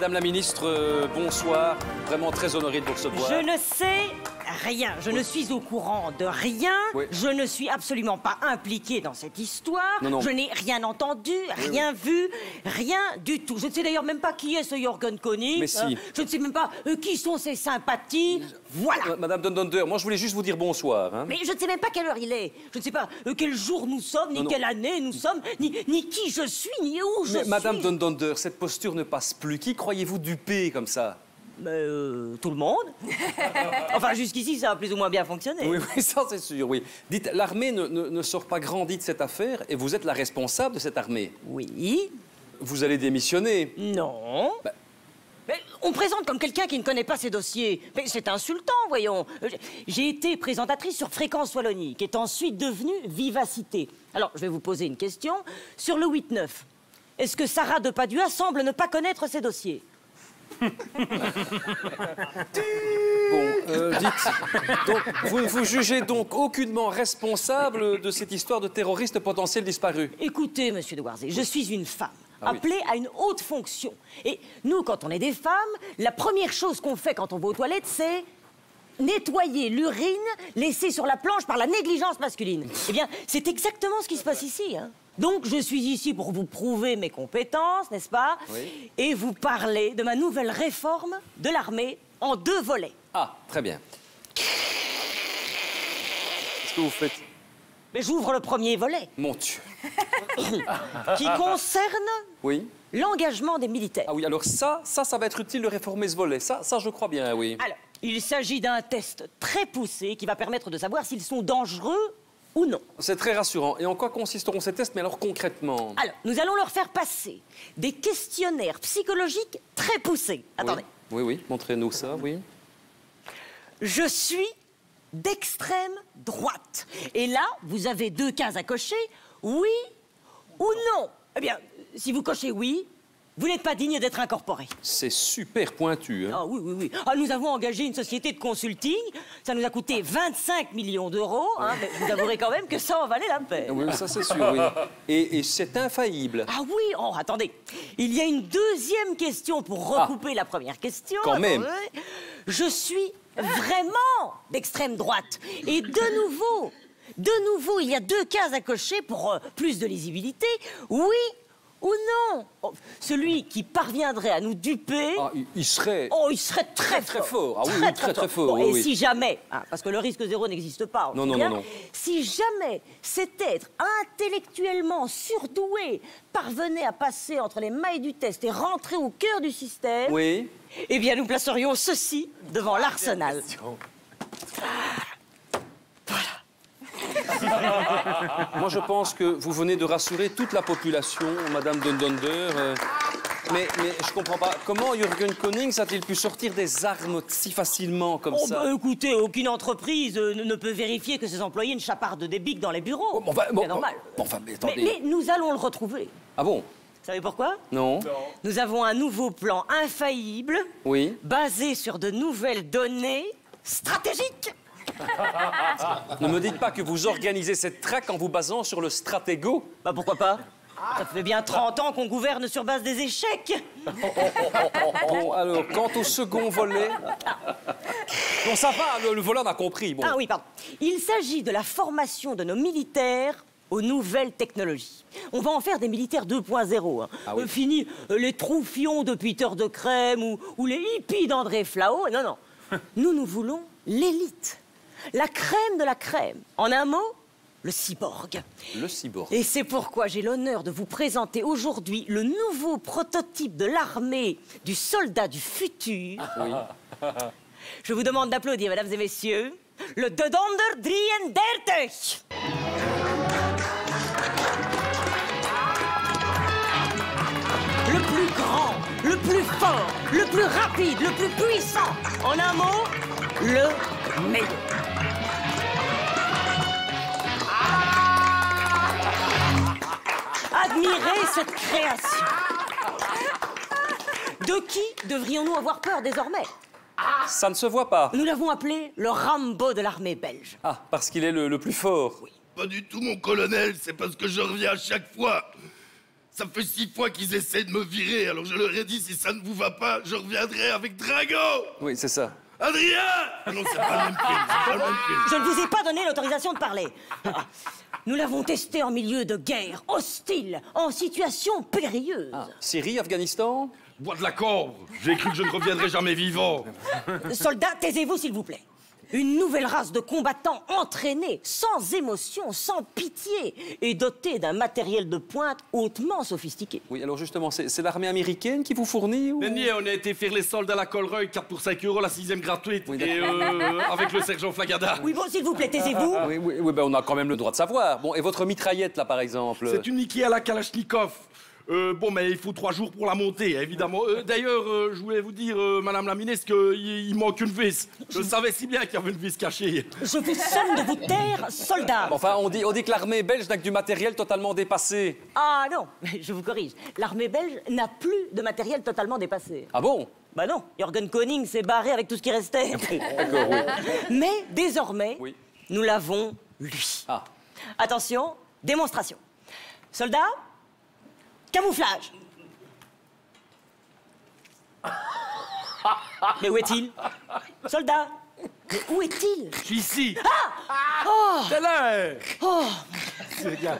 Madame la ministre, euh, bonsoir. Vraiment très honoré de vous recevoir. Je ne sais rien. Je ne suis au courant de rien. Oui. Je ne suis absolument pas impliqué dans cette histoire. Non, non. Je n'ai rien entendu, rien vu, rien du tout. Je ne sais d'ailleurs même pas qui est ce Jorgen Koenig. Mais si. Euh, je ne sais même pas euh, qui sont ses sympathies. Voilà. Euh, Madame Dondonder, moi je voulais juste vous dire bonsoir. hein. Mais je ne sais même pas quelle heure il est. Je ne sais pas euh, quel jour nous sommes, ni Non, quelle année nous sommes, ni, ni qui je suis, ni où je Mais suis. Madame Dondonder, cette posture ne passe plus. Qui croyez-vous duper comme ça? Euh, tout le monde. enfin, jusqu'ici, ça a plus ou moins bien fonctionné. Oui, oui, ça c'est sûr, oui. Dites, l'armée ne, ne- ne sort pas grandie de cette affaire et vous êtes la responsable de cette armée. Oui. Vous allez démissionner. Non. Bah. Mais on présente comme quelqu'un qui ne connaît pas ses dossiers. Mais c'est insultant, voyons. J'ai été présentatrice sur Fréquence Wallonie, qui est ensuite devenue Vivacité. Alors, je vais vous poser une question. Sur le 8-9, est-ce que Sarah de Padua semble ne pas connaître ses dossiers? Bon, euh, dites, donc, vous ne vous jugez donc aucunement responsable de cette histoire de terroriste potentiel disparu? Écoutez, monsieur de Warzé, je suis une femme. Ah oui. appelée à une haute fonction. Et nous, quand on est des femmes, la première chose qu'on fait quand on va aux toilettes, c'est nettoyer l'urine laissée sur la planche par la négligence masculine. Eh bien, c'est exactement ce qui se passe ici. hein. Donc, je suis ici pour vous prouver mes compétences, n'est-ce pas Oui. Et vous parler de ma nouvelle réforme de l'armée en deux volets. Ah, très bien. Qu'est-ce que vous faites? Mais j'ouvre le premier volet, Mon Dieu. qui concerne Oui l'engagement des militaires. Ah oui, alors ça, ça, ça va être utile de réformer ce volet. Ça, ça, je crois bien, oui. Alors, il s'agit d'un test très poussé qui va permettre de savoir s'ils sont dangereux ou non. C'est très rassurant. Et en quoi consisteront ces tests, mais alors concrètement Alors, nous allons leur faire passer des questionnaires psychologiques très poussés. Attendez. Oui, oui, oui. montrez-nous ça, oui. Je suis d'extrême droite. Et là, vous avez deux cases à cocher, oui ou non. Eh bien, si vous cochez oui, vous n'êtes pas digne d'être incorporé. C'est super pointu, hein. Ah oui, oui, oui. Ah, nous avons engagé une société de consulting. Ça nous a coûté 25 millions d'euros. hein, mais vous avouerez quand même que ça en valait la peine. Oui, ça c'est sûr, oui. Et, et c'est infaillible. Ah oui, oh, attendez. Il y a une deuxième question pour recouper la première question. Quand même. Je suis vraiment d'extrême droite. Et de nouveau, de nouveau, il y a deux cases à cocher pour euh, plus de lisibilité. Oui ou non Oh, Celui qui parviendrait à nous duper... Ah, il, serait... Oh, il serait très, Très, très fort. Ah oui, très, très fort, Bon, oui, et oui. si jamais, hein, parce que le risque zéro n'existe pas, on Non, sait non, bien, non, non. si jamais cet être intellectuellement surdoué parvenait à passer entre les mailles du test et rentrer au cœur du système, Oui. eh bien nous placerions ceci devant l'arsenal. Moi, je pense que vous venez de rassurer toute la population, Madame Dondonder. euh, mais, mais je comprends pas. Comment Jürgen Koning a-t-il pu sortir des armes si facilement comme Oh, ça bah, écoutez, aucune entreprise euh, ne peut vérifier que ses employés ne chapardent des bics dans les bureaux. Bon, bon, C'est normal. bon, enfin, mais mais, attendez. mais nous allons le retrouver. Ah bon? Vous savez pourquoi? Non Nous avons un nouveau plan infaillible Oui basé sur de nouvelles données stratégiques. Ne me dites pas que vous organisez cette traque en vous basant sur le stratégo. Bah pourquoi pas? Ça fait bien 30 ans qu'on gouverne sur base des échecs. Bon, alors, quant au second volet... Bon, ça va, le, le volant a compris. Bon. Ah oui, pardon. Il s'agit de la formation de nos militaires aux nouvelles technologies. On va en faire des militaires 2.0. Hein. Ah oui. Euh, fini euh, les troufions de Peter de Crème ou, ou les hippies d'André Flao. Non, non. Nous, nous voulons l'élite. La crème de la crème. En un mot, le cyborg. Le cyborg. Et c'est pourquoi j'ai l'honneur de vous présenter aujourd'hui le nouveau prototype de l'armée du soldat du futur. Oui. Je vous demande d'applaudir, mesdames et messieurs, le Dodonder Drien Derte. Le plus grand, le plus fort, le plus rapide, le plus puissant. En un mot, le meilleur. Admirez cette création. De qui devrions-nous avoir peur désormais? Ça ne se voit pas. Nous l'avons appelé le Rambo de l'armée belge. Ah, parce qu'il est le, le plus fort. Pas du tout, mon colonel, c'est parce que je reviens à chaque fois. Ça fait six fois qu'ils essaient de me virer, alors je leur ai dit si ça ne vous va pas, je reviendrai avec Drago Oui, c'est ça. Adrien ah Non, c'est pas le même film, c'est pas le même film. Je ne vous ai pas donné l'autorisation de parler. Ah, Nous l'avons testé en milieu de guerre, hostile, en situation périlleuse. Syrie, Afghanistan Bois de la corde J'ai cru que je ne reviendrais jamais vivant. Soldats, taisez-vous s'il vous plaît. Une nouvelle race de combattants entraînés, sans émotion, sans pitié, et dotés d'un matériel de pointe hautement sophistiqué. Oui, alors justement, c'est l'armée américaine qui vous fournit ou... On a été faire les soldes à la Colreuil, 4 pour 5 euros, la sixième gratuite. Oui, et euh, avec le sergent Flagada. Oui, bon, s'il vous plaît, taisez-vous. Oui, oui, oui, ben on a quand même le droit de savoir. Bon, et votre mitraillette, là, par exemple? C'est une Niki à la Kalachnikov. Euh, bon, mais il faut trois jours pour la monter, évidemment. Euh, D'ailleurs, euh, je voulais vous dire, euh, Madame la ministre, qu'il il manque une vis. Je savais si bien qu'il y avait une vis cachée. Je vous somme de vous taire, soldats. Enfin, on dit, on dit que l'armée belge n'a que du matériel totalement dépassé. Ah non, je vous corrige. L'armée belge n'a plus de matériel totalement dépassé. Ah bon? Bah non, Jürgen Koning s'est barré avec tout ce qui restait. D'accord, oui. Mais désormais, Oui. nous l'avons lui. Ah. Attention, démonstration. Soldats, camouflage. Mais où est-il? Soldats, mais où est-il? Je suis ici. Oh C'est là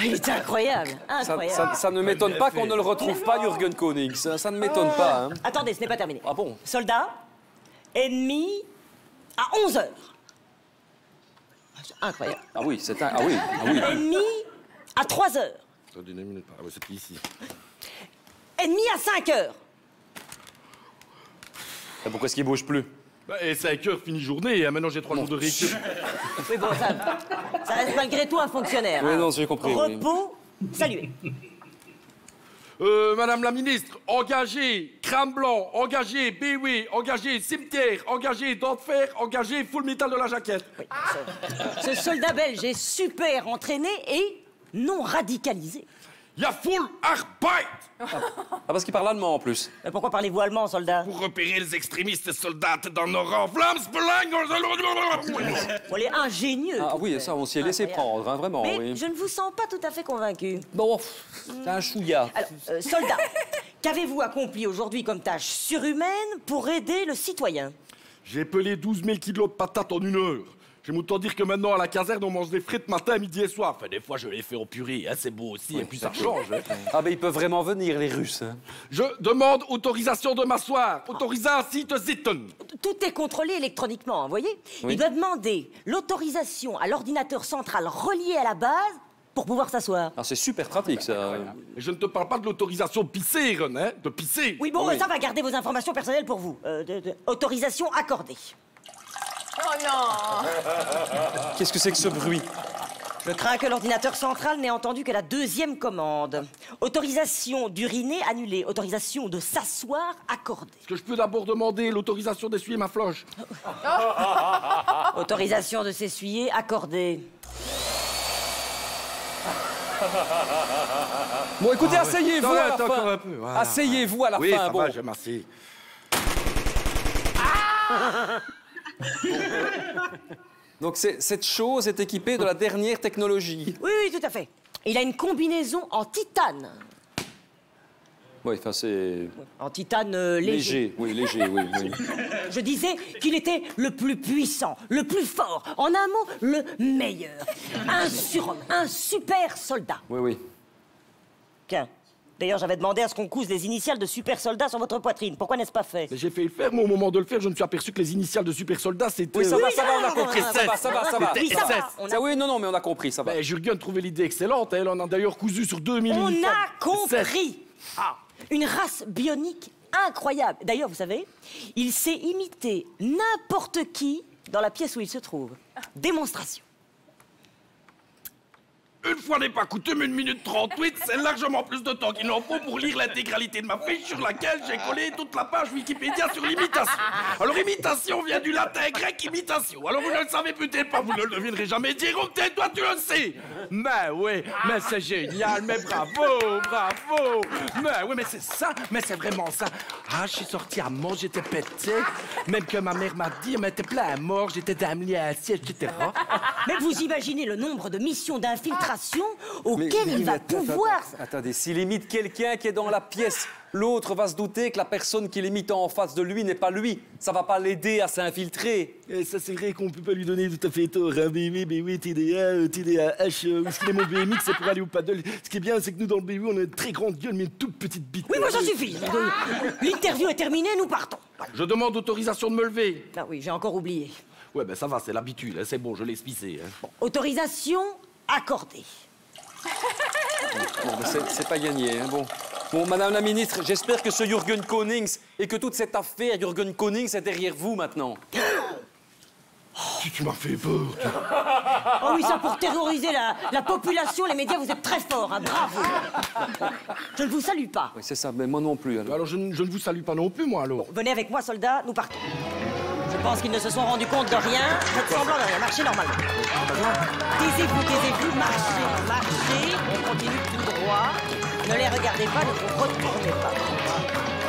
Il est incroyable, Ça, incroyable. ça- ça ne m'étonne pas qu'on ne le retrouve pas, Jürgen Konig. Ça, ça ne m'étonne pas. hein. Attendez, ce n'est pas terminé. Ah bon? Soldats, ennemi à 11 heures. Ah, c'est Incroyable. Ah oui, c'est un... Ah oui, ah oui. Ennemi à 3 heures. Attendez une minute. Ah ici. Ennemi à 5 heures. Et Pourquoi est-ce qu'il bouge plus? Bah, et 5 heures, fini journée. hein. Maintenant, j'ai 3 jours de récup. Oui, bon, ça, ça reste malgré tout un fonctionnaire. Oui, hein. non, j'ai compris, oui. Repos, saluez. Euh, Madame la ministre, engagé, crâne blanc, engagé, BW, engagé, cimetière, engagé, dents de fer, engagé, full metal de la jaquette. Ce soldat belge est super entraîné et non radicalisé. Il y a full Arbeit Ah, parce qu'il parle allemand en plus. Mais pourquoi parlez-vous allemand, soldat? Pour repérer les extrémistes soldats dans nos rangs. On est ingénieux. Ah oui, fait. ça, on s'y est laissé prendre, hein, vraiment, Mais oui. je ne vous sens pas tout à fait convaincu. Bon, c'est un chouïa. Alors, euh, soldat, qu'avez-vous accompli aujourd'hui comme tâche surhumaine pour aider le citoyen? J'ai pelé 12 000 kilos de patates en une heure. J'aime autant dire que maintenant, à la caserne, on mange des frites matin, midi et soir. Enfin, des fois, je les fais en purée, hein, c'est beau aussi, et puis ça change. hein. Ah ben, ils peuvent vraiment venir, les Russes. hein. Je demande autorisation de m'asseoir. Autorisé à site Zitten. Tout est contrôlé électroniquement, vous voyez Oui. Il doit demander l'autorisation à l'ordinateur central relié à la base pour pouvoir s'asseoir. Ah, c'est super pratique, ça. Je ne te parle pas de l'autorisation de pisser, Ren, hein, de pisser. Oui, bon, Oui. ça va garder vos informations personnelles pour vous. Euh, de- de- autorisation accordée. Qu'est-ce que c'est que ce bruit Je crains que l'ordinateur central n'ait entendu que la deuxième commande. Autorisation d'uriner annulée. Autorisation de s'asseoir accordée. Est-ce que je peux d'abord demander l'autorisation d'essuyer ma floche Autorisation de s'essuyer accordée. Bon, écoutez, asseyez-vous Non, à la attends, fin. encore un peu, voilà. Asseyez-vous à la Oui, fin, ça bon. va, j'aime assez. Donc, cette chose est équipée de la dernière technologie. Oui, oui, tout à fait. Il a une combinaison en titane. Oui, enfin, c'est En titane euh, léger. léger. Oui, léger, oui. oui. Je disais qu'il était le plus puissant, le plus fort, en un mot, le meilleur. Un surhomme, un super soldat. Oui, oui. Tiens, d'ailleurs, j'avais demandé à ce qu'on couse les initiales de super soldat sur votre poitrine. Pourquoi n'est-ce pas fait? Mais J'ai fait le faire, mais au moment de le faire, je me suis aperçu que les initiales de super soldat, c'était. Oui, ça euh, va, Oui, ça va, on a ça compris. va, Ça va, ça va, ça va. Oui, ça va. Ça, a, oui, non, non, mais on a compris, ça va. Ben, Jurgen trouvait l'idée excellente. Elle en a d'ailleurs cousu sur 2000 on a compris. Ah, une race bionique incroyable. D'ailleurs, vous savez, il sait imiter n'importe qui dans la pièce où il se trouve. Démonstration. Une fois n'est pas coutume, une minute 38, c'est largement plus de temps qu'il n'en faut pour lire l'intégralité de ma fiche sur laquelle j'ai collé toute la page Wikipédia sur l'imitation. Alors, imitation vient du latin grec imitation. Alors, vous ne le savez peut-être pas, vous ne le devinerez jamais. Jérôme, peut-être toi, tu le sais. Mais oui, mais c'est génial, mais bravo, bravo. Mais oui, mais c'est ça, mais c'est vraiment ça. Ah, je suis sorti à mort, j'étais pété. Même que ma mère m'a dit, mais t'es plein à mort, j'étais damné assis, etc. Mais vous imaginez le nombre de missions d'infiltration Mais- auxquelles mais- il va attends, pouvoir... attends, Attendez, s'il imite quelqu'un qui est dans la pièce, l'autre va se douter que la personne qu'il imite en face de lui n'est pas lui. Ça va pas l'aider à s'infiltrer. Eh, ça, c'est vrai qu'on peut pas lui donner tout à fait tort. Hein. BW, BW, TDA, euh, TDAH, euh, ou ce qu'il est mon BMX, c'est pour aller au paddle. Ce qui est bien, c'est que nous, dans le BW, on a une très grande gueule, mais une toute petite bite. Oui, moi, ça suffit. L'interview est terminée, nous partons. Je demande autorisation de me lever. Ah oui, j'ai encore oublié. Ouais, ben ça va, c'est l'habitude. hein, C'est bon, je l'ai spissé. hein. Autorisation accordée. Bon, ben, c'est- c'est pas gagné. hein, Bon. bon, Madame la Ministre, j'espère que ce Jürgen Konings et que toute cette affaire Jürgen Konings est derrière vous maintenant. Tu, tu m'as fait peur. tu- Oh oui, ça pour terroriser la, la population, les médias, vous êtes très forts, hein, bravo. Je ne vous salue pas. Oui, c'est ça, mais moi non plus. alors. Alors, je, ne- je ne vous salue pas non plus, moi, alors. Venez avec moi, soldats, nous partons. Je pense qu'ils ne se sont rendus compte de rien. Faites semblant de rien, marchez normalement. Taisez-vous, taisez-vous, marchez, marchez. On continue tout droit. Ne les regardez pas, ne vous retournez pas.